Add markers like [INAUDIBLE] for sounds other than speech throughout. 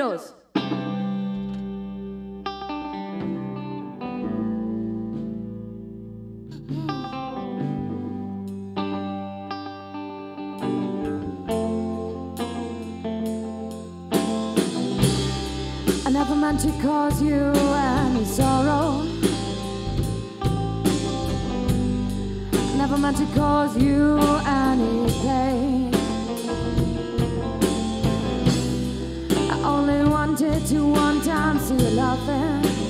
I never meant to cause you any sorrow. I never meant to cause you any pain. wanted to one time see you laughing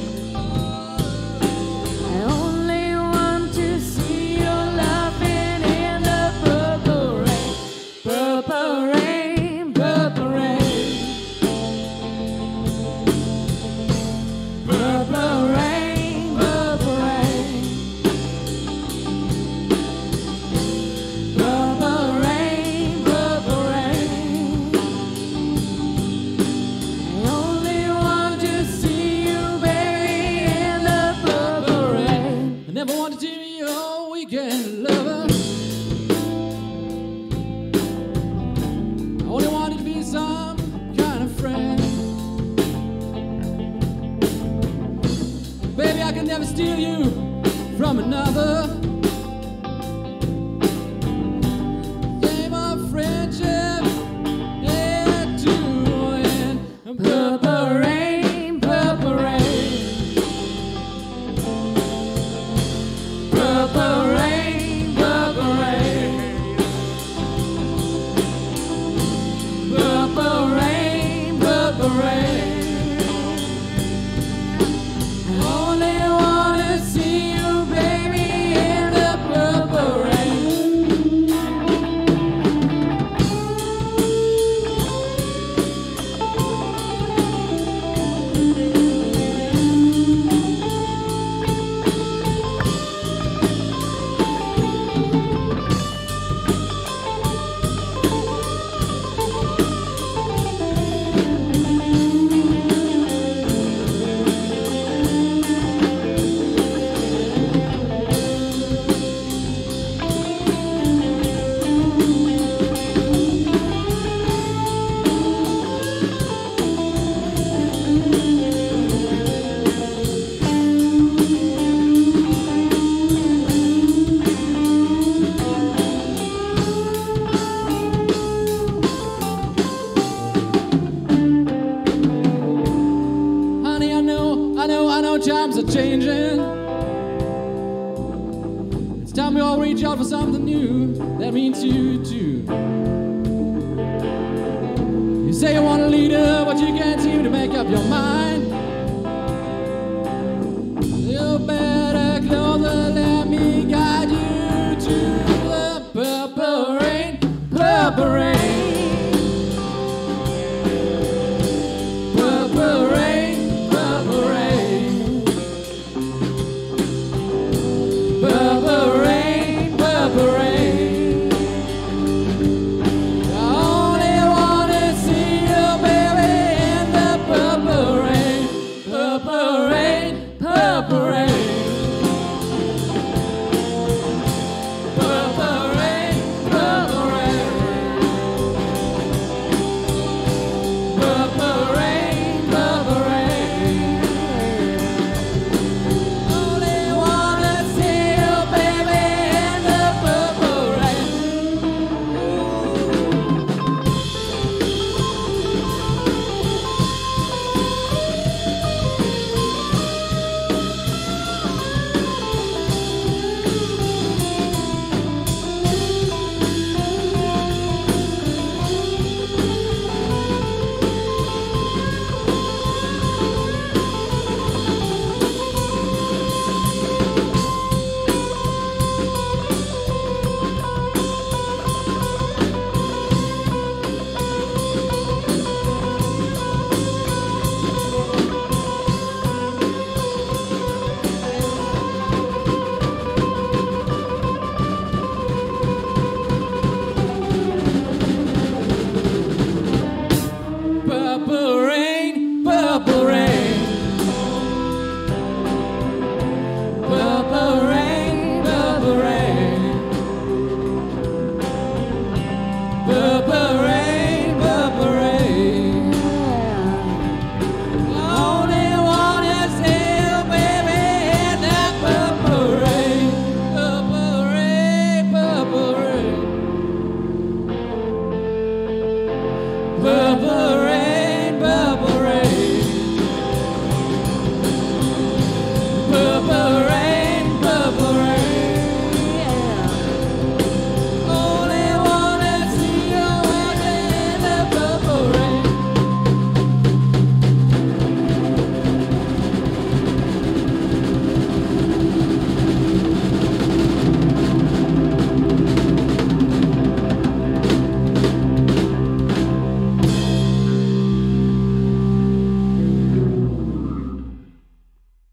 reach out for something new that means you too. You say you want a leader, but you can't seem to make up your mind.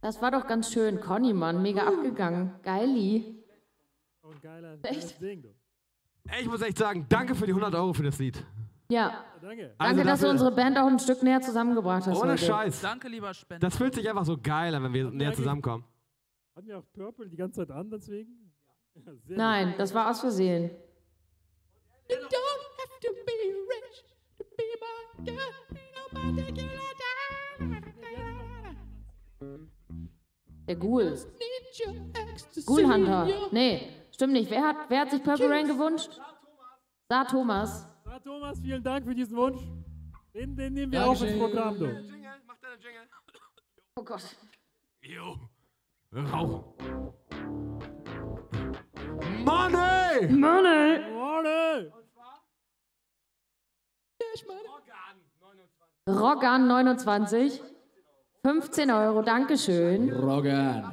Das war doch ganz schön. Conny, Mann, mega abgegangen. Geili. Ein geiler, Echt? geiles Ding, du. Ey, ich muss echt sagen, danke für die 100 Euro für das Lied. Ja, Ja, danke. Also danke, dass du unsere Band auch ein Stück näher zusammengebracht hast. Ohne heute. Scheiß. Danke, lieber Spender. Das fühlt sich einfach so geil an, wenn wir näher zusammenkommen. Hatten wir auch Purple die ganze Zeit an, deswegen? Ja, [LAUGHS] sehr Nein, das war aus Versehen. You don't have to be rich to be my girl. Der Ghoul. Ghoul Hunter. Nee, stimmt nicht. Wer hat, wer hat sich Purple Rain gewünscht? Sa Thomas. Ah, Thomas, vielen Dank für diesen Wunsch. Den, den nehmen wir auf ins Dankeschön. Programm, du. Mach deine Jingle. Oh Gott. Jo. Rauch. Money! Money. Morne! Roggan 29. 15 Euro, Dankeschön. Roggen.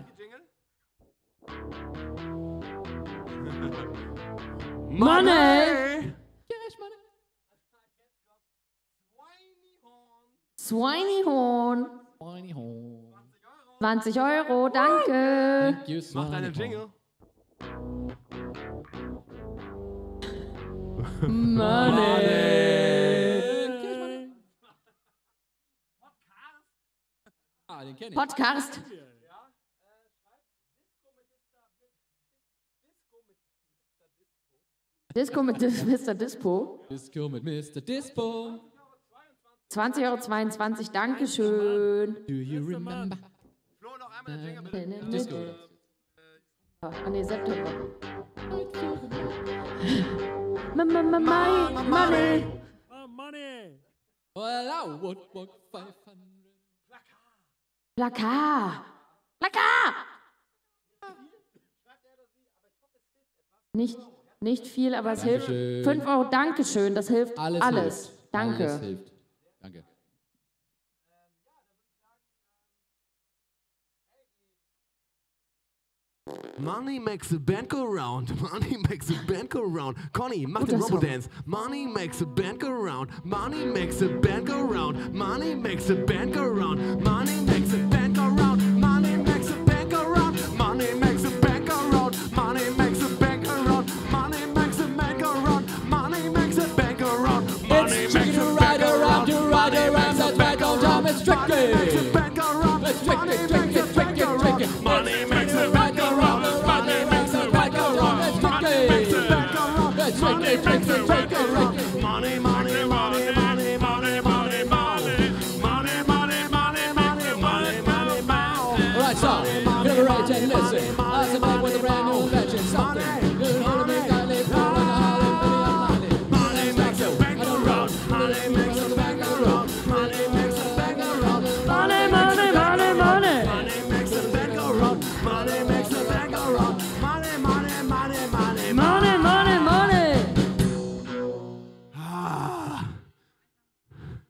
Money! Swineyhorn. Swineyhorn. 20 Euro, danke. Thank you, Mach deine Jingle. Money. Money. Podcast. Disco mit Dis- Mr. Dispo. Disco mit Mr. Dispo. 20,22 Euro, Dankeschön. Do you remember? Flo, noch einmal den Jingle bitte. Disco. Ah, nee, September. Money. Ah, Money! Well, I would walk 500. Plakat. Plakat. Nicht, nicht viel, aber es hilft. Dankeschön. 5 Euro, Dankeschön, das hilft Alles, alles. hilft. Danke. Alles hilft. Money makes the band go round. Money makes the band go round. Conny, mach den Robo-Dance. Money makes the band go round. Money makes the band go round. Money makes the band go round. Money makes the band go round. Money makes the band go round. Money makes the band go round. Money makes the band go round. Money makes the band go round. Money makes the band go round. Money makes the band ride go around, round. to ride around, that's right on time, it's Money makes the band go round. It's strictly, Let's make a picture and